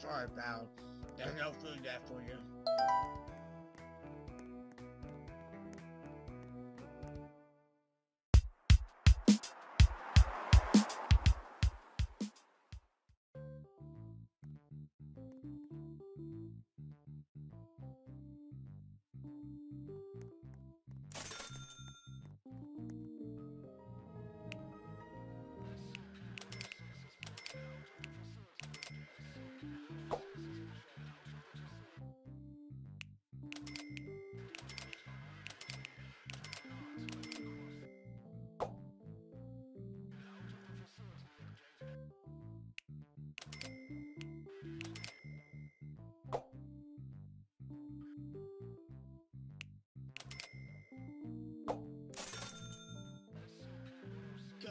Sorry, pal. There's no food left for you.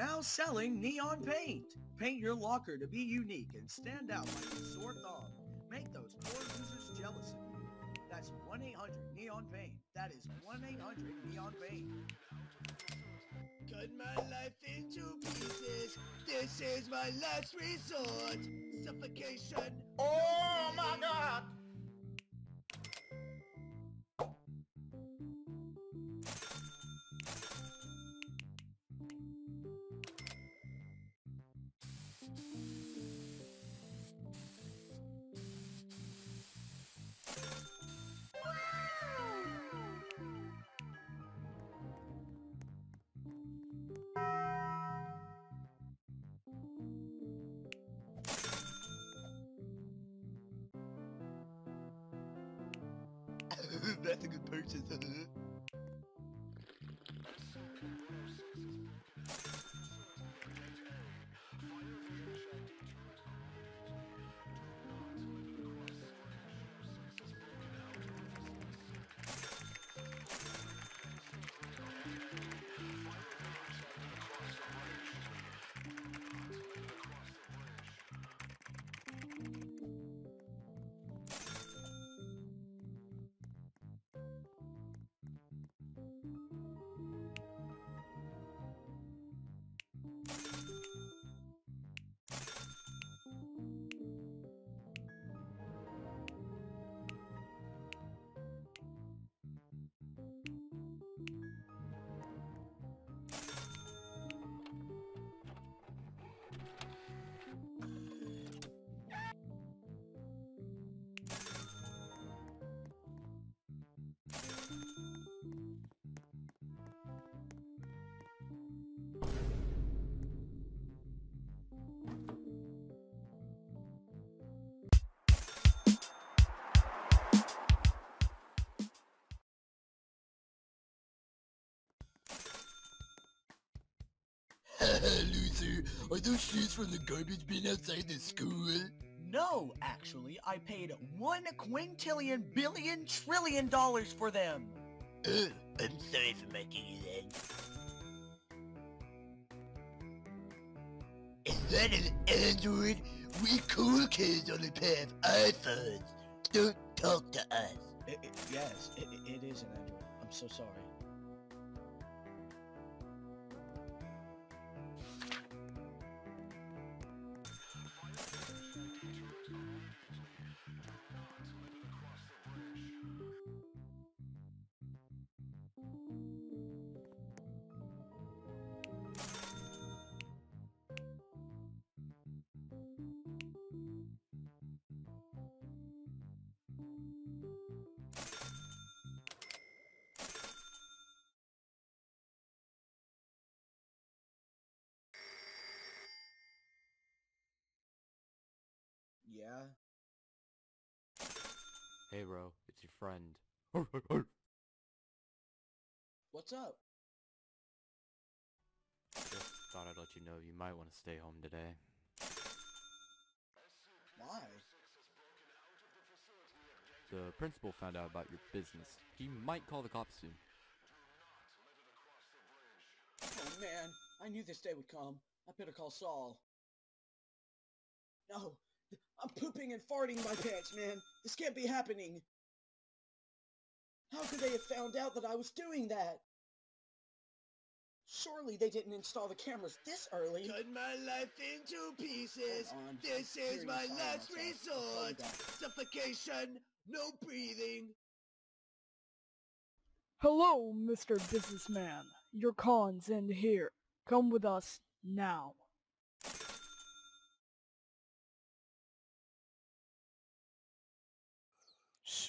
Now selling neon paint. Paint your locker to be unique and stand out like a sore thumb. Make those poor users jealous of you. That's 1-800-NEON PAINT. That is 1-800-NEON PAINT. Cut my life into pieces. This is my last resort. Suffocation. Oh my god! That's a good purchase. Are those shoes from the garbage bin outside the school? No, actually, I paid one quintillion billion trillion dollars for them. I'm sorry for making you then. Instead of Android, we cool kids only of iPhones. Don't talk to us. I- I- yes, i i- it is an Android. I'm so sorry. Yeah? Hey, bro, it's your friend. What's up? Just thought I'd let you know you might want to stay home today. Why? The principal found out about your business. He might call the cops soon. Oh man, I knew this day would come. I better call Saul. No, I'm pooping and farting in my pants, man. This can't be happening. How could they have found out that I was doing that? Surely they didn't install the cameras this early. Cut my life into pieces. This I'm is my last outside. I'll call you resort. Suffocation, no breathing. Hello, Mr. Businessman. Your cons end here. Come with us now.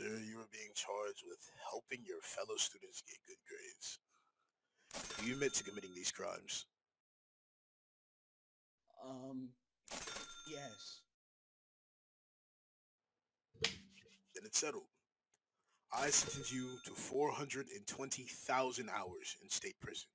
Sir, you are being charged with helping your fellow students get good grades. Do you admit to committing these crimes? Um, yes. Then it's settled. I sentence you to 420,000 hours in state prison.